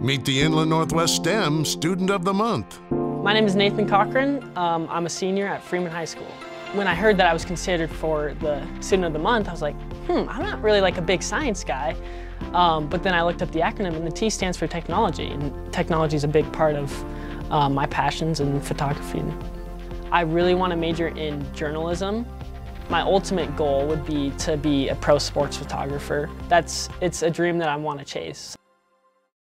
Meet the Inland Northwest STEM Student of the Month. My name is Nathan Cochran. Um, I'm a senior at Freeman High School. When I heard that I was considered for the Student of the Month, I was like, hmm, I'm not really like a big science guy. Um, but then I looked up the acronym and the T stands for technology, and technology is a big part of um, my passions and photography. I really want to major in journalism. My ultimate goal would be to be a pro sports photographer. That's, it's a dream that I want to chase.